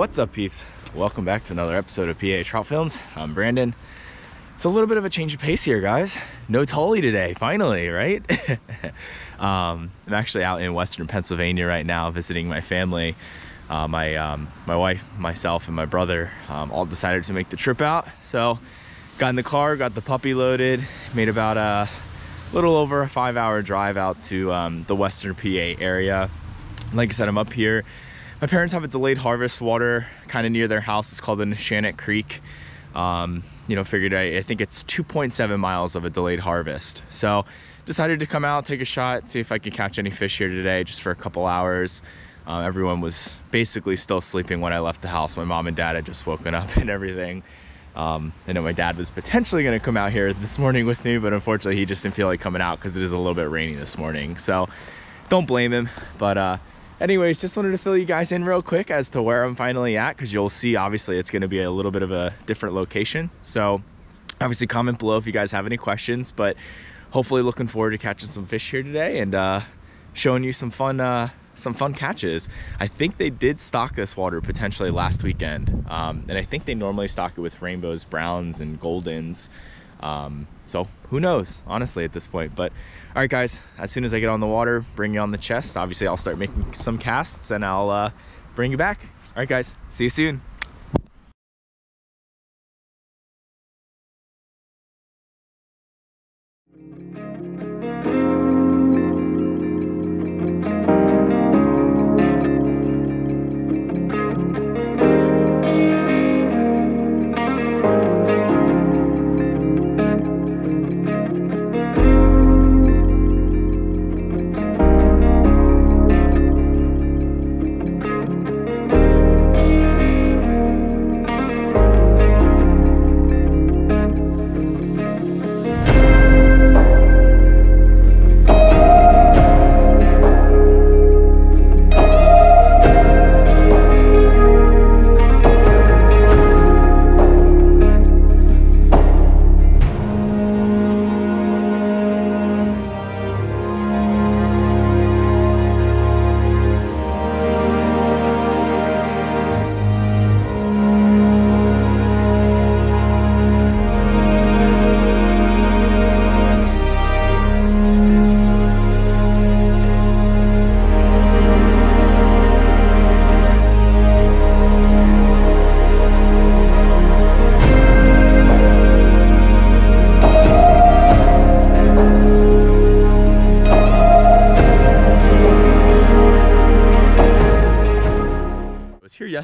What's up peeps? Welcome back to another episode of PA Trout Films. I'm Brandon. It's a little bit of a change of pace here guys. No Tully today, finally, right? um, I'm actually out in Western Pennsylvania right now visiting my family. Uh, my, um, my wife, myself, and my brother um, all decided to make the trip out. So got in the car, got the puppy loaded, made about a little over a five hour drive out to um, the Western PA area. Like I said, I'm up here my parents have a delayed harvest water kind of near their house. It's called the Neshannock Creek. Um, you know, figured I, I think it's 2.7 miles of a delayed harvest. So decided to come out, take a shot, see if I could catch any fish here today just for a couple hours. Uh, everyone was basically still sleeping when I left the house. My mom and dad had just woken up and everything. Um, I know my dad was potentially going to come out here this morning with me, but unfortunately he just didn't feel like coming out because it is a little bit rainy this morning. So don't blame him. But uh, anyways just wanted to fill you guys in real quick as to where i'm finally at because you'll see obviously it's going to be a little bit of a different location. So obviously comment below if you guys have any questions but hopefully looking forward to catching some fish here today and uh, showing you some fun uh, some fun catches. I think they did stock this water potentially last weekend um, and i think they normally stock it with rainbows browns and goldens um, so who knows, honestly, at this point. But all right, guys, as soon as I get on the water, bring you on the chest. Obviously, I'll start making some casts and I'll uh, bring you back. All right, guys, see you soon.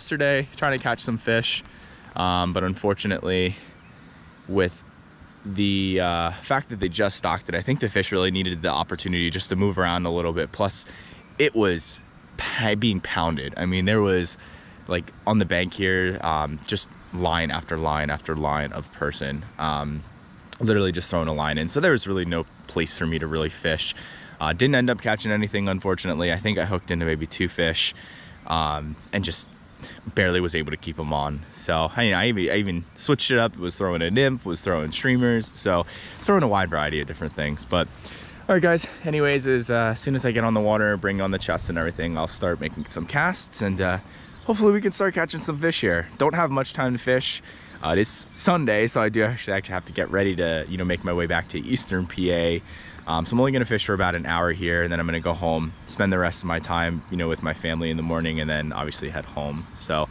Yesterday trying to catch some fish, um, but unfortunately, with the uh, fact that they just stocked it, I think the fish really needed the opportunity just to move around a little bit. Plus, it was being pounded. I mean, there was like on the bank here, um, just line after line after line of person, um, literally just throwing a line in. So there was really no place for me to really fish. Uh, didn't end up catching anything, unfortunately. I think I hooked into maybe two fish um, and just barely was able to keep them on. So I, I, even, I even switched it up. It was throwing a nymph, was throwing streamers. So throwing a wide variety of different things. But all right, guys. Anyways, uh, as soon as I get on the water, bring on the chest and everything, I'll start making some casts and uh, hopefully we can start catching some fish here. Don't have much time to fish. Uh, it is Sunday, so I do actually actually have to get ready to you know make my way back to Eastern PA. Um, so I'm only gonna fish for about an hour here and then I'm gonna go home, spend the rest of my time, you know, with my family in the morning and then obviously head home. So,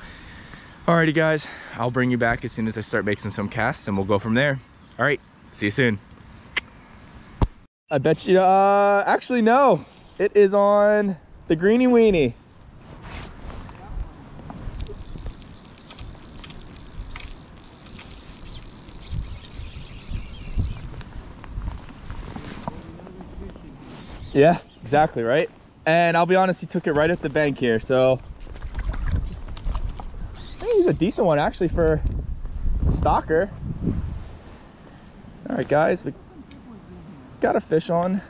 alrighty guys, I'll bring you back as soon as I start making some casts and we'll go from there. All right, see you soon. I bet you, uh, actually no, it is on the Greeny Weenie. Yeah, exactly, right? And I'll be honest, he took it right at the bank here, so he's a decent one actually for stocker. All right, guys, we got a fish on.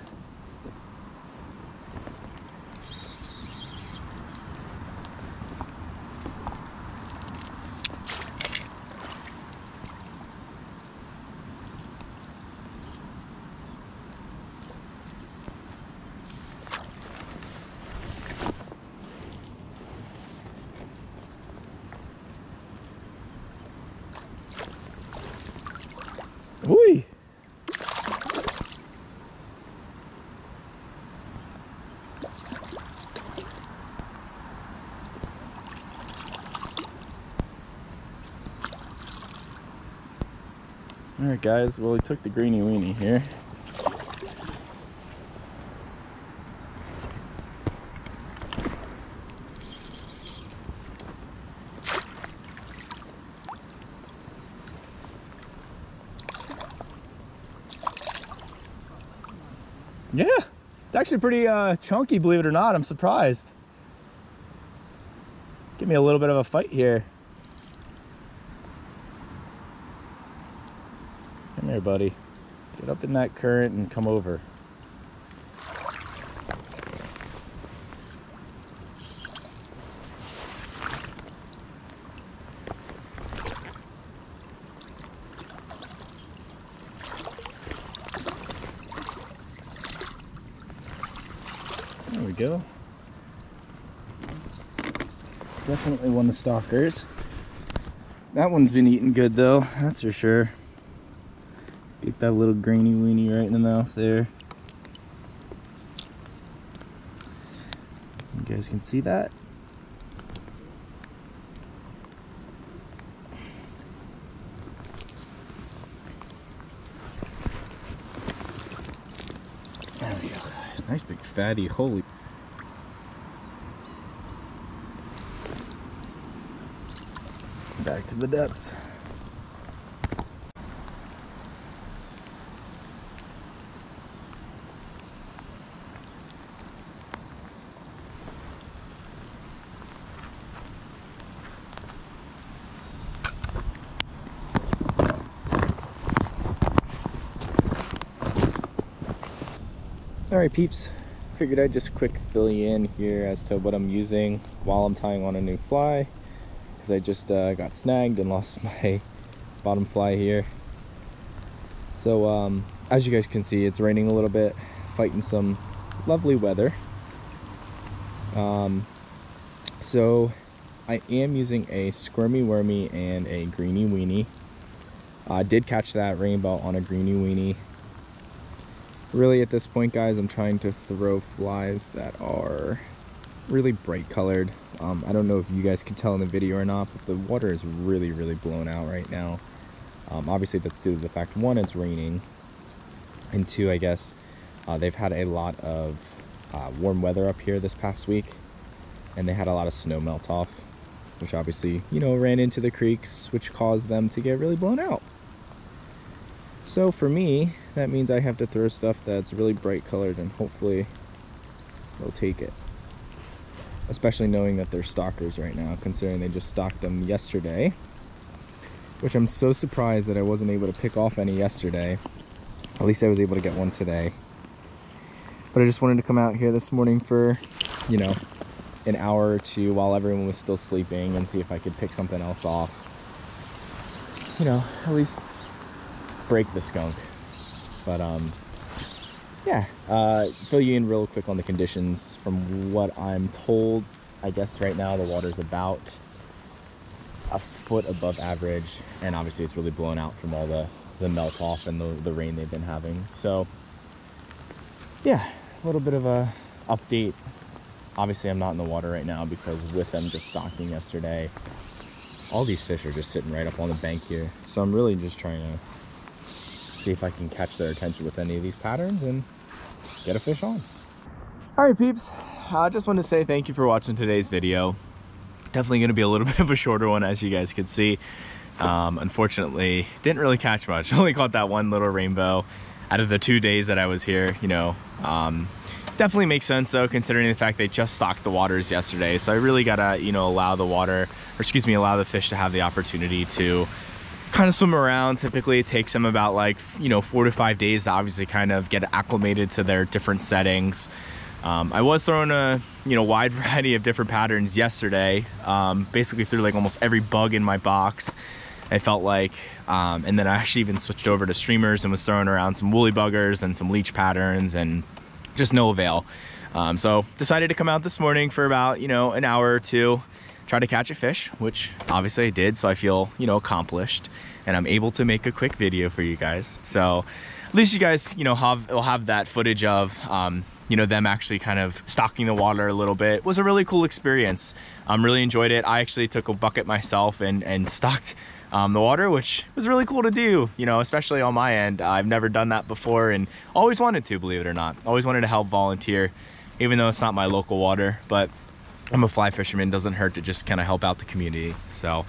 All right, guys. Well, we took the greeny weenie here. Yeah, it's actually pretty uh, chunky, believe it or not. I'm surprised. Give me a little bit of a fight here. Come here, buddy. Get up in that current and come over. There we go. Definitely one of the stockers. That one's been eating good though, that's for sure. Get that little greeny weenie right in the mouth there. You guys can see that. There we go, guys. Nice big fatty, holy. Back to the depths. All right, peeps. Figured I'd just quick fill you in here as to what I'm using while I'm tying on a new fly. Because I just uh, got snagged and lost my bottom fly here. So, um, as you guys can see, it's raining a little bit, fighting some lovely weather. Um, so, I am using a squirmy wormy and a greeny weenie. I did catch that rainbow on a greeny weenie really at this point guys i'm trying to throw flies that are really bright colored. Um, i don't know if you guys can tell in the video or not but the water is really really blown out right now. Um, obviously that's due to the fact one it's raining and two i guess uh, they've had a lot of uh, warm weather up here this past week and they had a lot of snow melt off which obviously you know ran into the creeks which caused them to get really blown out so for me, that means I have to throw stuff that's really bright colored and hopefully they'll take it. Especially knowing that they're stockers right now, considering they just stocked them yesterday. Which I'm so surprised that I wasn't able to pick off any yesterday. At least I was able to get one today. But I just wanted to come out here this morning for, you know, an hour or two while everyone was still sleeping and see if I could pick something else off. You know, at least break the skunk. But um, yeah, uh, fill you in real quick on the conditions. From what I'm told, I guess right now the water's about a foot above average, and obviously it's really blown out from all the the melt off and the, the rain they've been having. So yeah, a little bit of a update. Obviously I'm not in the water right now because with them just stocking yesterday, all these fish are just sitting right up on the bank here. So I'm really just trying to see if I can catch their attention with any of these patterns and get a fish on. All right, peeps. I just want to say thank you for watching today's video. Definitely going to be a little bit of a shorter one, as you guys can see. Um, unfortunately, didn't really catch much. Only caught that one little rainbow out of the two days that I was here, you know. Um, definitely makes sense though, considering the fact they just stocked the waters yesterday. So I really gotta, you know, allow the water, or excuse me, allow the fish to have the opportunity to kind of swim around. Typically it takes them about like, you know, four to five days to obviously kind of get acclimated to their different settings. Um, I was throwing a, you know, wide variety of different patterns yesterday, um, basically threw like almost every bug in my box. I felt like, um, and then I actually even switched over to streamers and was throwing around some woolly buggers and some leech patterns and just no avail. Um, so decided to come out this morning for about, you know, an hour or two, try to catch a fish, which obviously I did. So I feel, you know, accomplished and I'm able to make a quick video for you guys. So at least you guys, you know, have, will have that footage of, um, you know, them actually kind of stocking the water a little bit. It was a really cool experience. Um, really enjoyed it. I actually took a bucket myself and, and stocked um, the water, which was really cool to do, you know, especially on my end. I've never done that before and always wanted to, believe it or not. Always wanted to help volunteer, even though it's not my local water, but I'm a fly fisherman, doesn't hurt to just kind of help out the community. So, all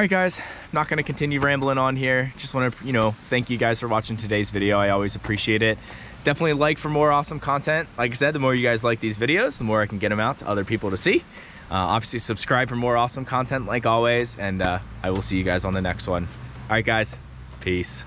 right, guys, I'm not going to continue rambling on here. Just want to, you know, thank you guys for watching today's video. I always appreciate it. Definitely like for more awesome content. Like I said, the more you guys like these videos, the more I can get them out to other people to see. Uh, obviously, subscribe for more awesome content like always, and uh, I will see you guys on the next one. All right, guys, peace.